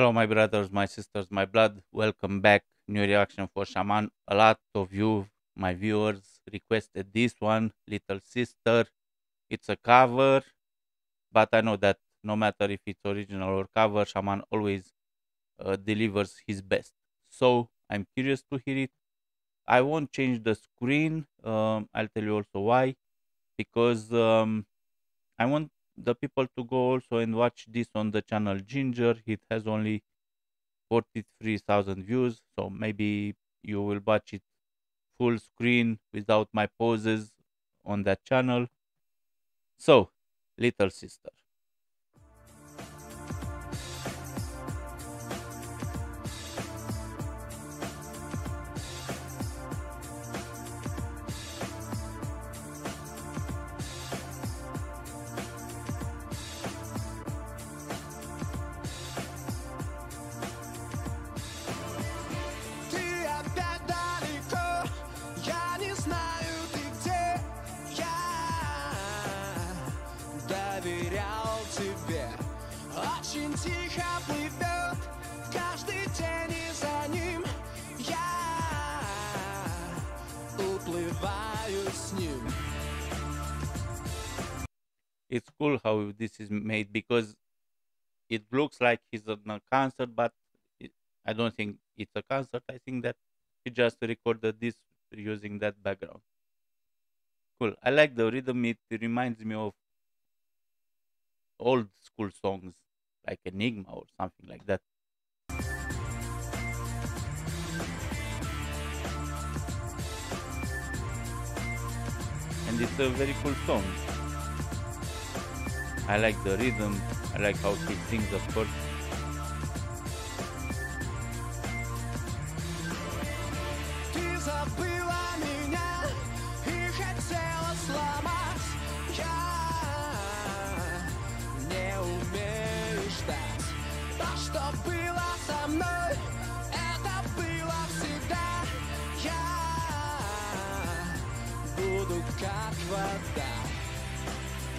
Hello, my brothers, my sisters, my blood. Welcome back. New reaction for Shaman. A lot of you, my viewers, requested this one, Little Sister. It's a cover, but I know that no matter if it's original or cover, Shaman always uh, delivers his best. So I'm curious to hear it. I won't change the screen. Um, I'll tell you also why. Because um, I want the people to go also and watch this on the channel Ginger. It has only 43,000 views, so maybe you will watch it full screen without my poses on that channel. So, little sister. It's cool how this is made because it looks like he's on a concert, but it, I don't think it's a concert. I think that he just recorded this using that background. Cool. I like the rhythm. It reminds me of old school songs like Enigma or something like that. And it's a very cool song. I like the rhythm, I like how he sings of course. как вода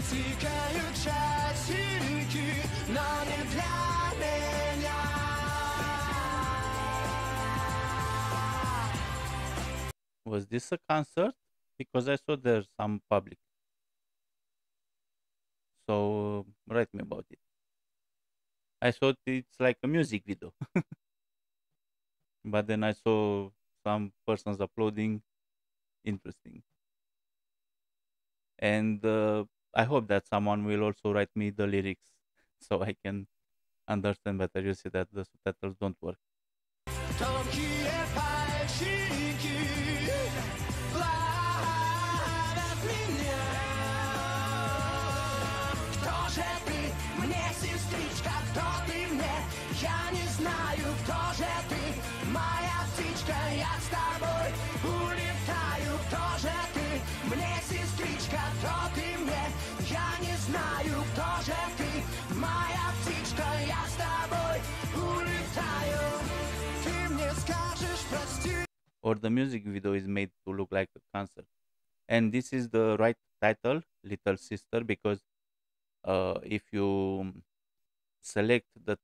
Тикают часики, но не для меня Was this a concert? Because I saw there's some public. So write me about it. I thought it's like a music video. but then I saw some persons uploading interesting and uh, I hope that someone will also write me the lyrics so I can understand better. You see that the subtitles don't work. Я не знаю, кто знаю, кто же ты, моя птичка, я с тобой улетаю, ты мне скажешь прости. Or the music video is made to look like a concert. And this is the right title, Little Sister, because uh, if you select the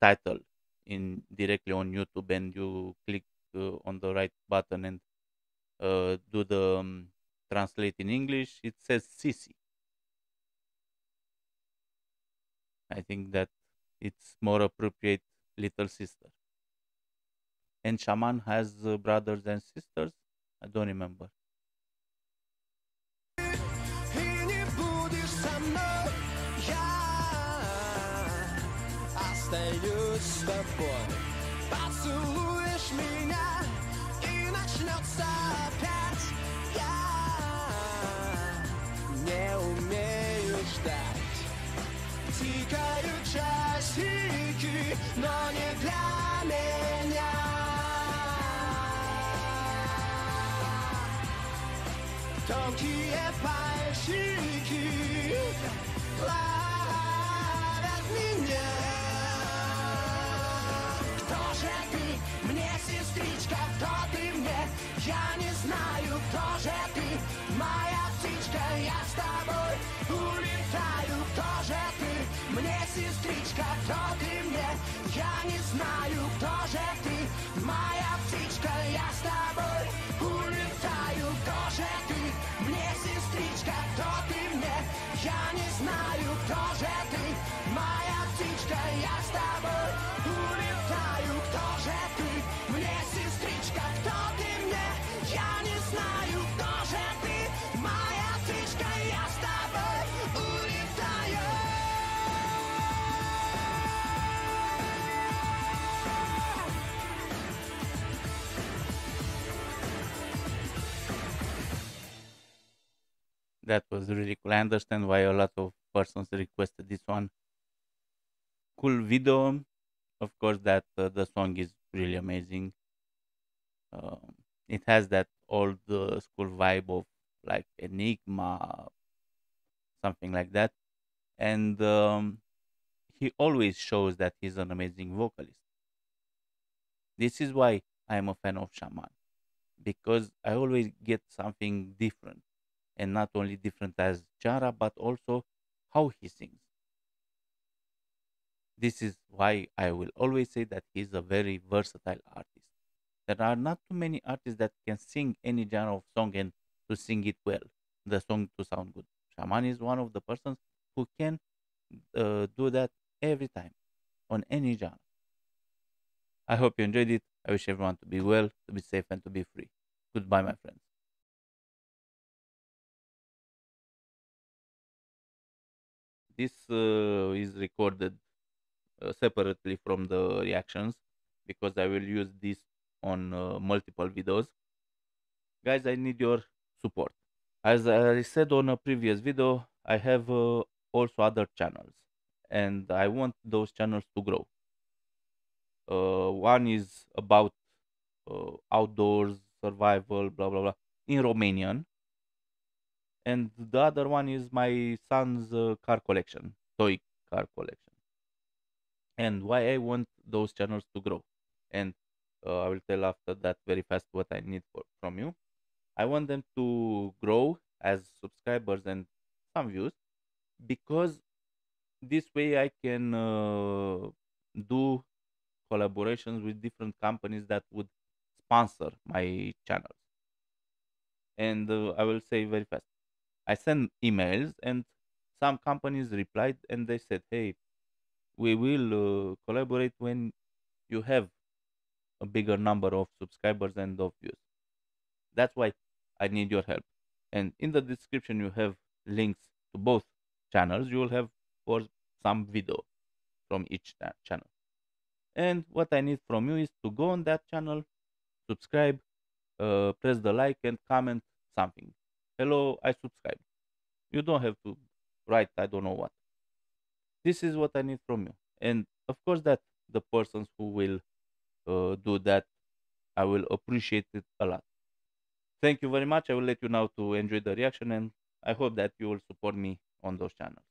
title in directly on YouTube and you click uh, on the right button and uh, do the um, translate in English, it says Sissy. I think that it's more appropriate little sister. And Shaman has uh, brothers and sisters. I don't remember. остаюсь с тобой Поцелуешь меня и начнется опять Тикают часики, но не для меня Тонкие пальчики ловят меня сестричка, кто ты мне? Я не знаю, кто же ты, моя птичка, я с тобой улетаю, не знаю, кто же ты, моя птичка, я с тобой. That was really cool. I understand why a lot of persons requested this one. Cool video. Of course, that uh, the song is really amazing. Um, it has that old uh, school vibe of like Enigma, something like that. And um, he always shows that he's an amazing vocalist. This is why I'm a fan of Shaman because I always get something different and not only different as genre but also how he sings. This is why I will always say that he's a very versatile artist. There are not too many artists that can sing any genre of song and to sing it well, the song to sound good. Shaman is one of the persons who can uh, do that every time on any genre. I hope you enjoyed it. I wish everyone to be well, to be safe, and to be free. Goodbye, my friends. This uh, is recorded uh, separately from the reactions because I will use this on uh, multiple videos. Guys, I need your support. As I said on a previous video, I have uh, also other channels and I want those channels to grow. Uh, one is about uh, outdoors, survival, blah blah blah, in Romanian, and the other one is my son's uh, car collection, toy car collection. And why I want those channels to grow, and uh, I will tell after that very fast what I need for, from you. I want them to grow as subscribers and some views because this way I can uh, do collaborations with different companies that would sponsor my channels. And uh, I will say very fast. I send emails and some companies replied and they said, "Hey, we will uh, collaborate when you have a bigger number of subscribers and of views." That's why I need your help. And in the description you have links to both channels. You will have for some video from each channel. And what I need from you is to go on that channel, subscribe, uh, press the like and comment something. Hello, I subscribe. You don't have to write I don't know what. This is what I need from you. And of course that the persons who will uh, do that, I will appreciate it a lot. Thank you very much. I will let you now to enjoy the reaction and I hope that you will support me on those channels.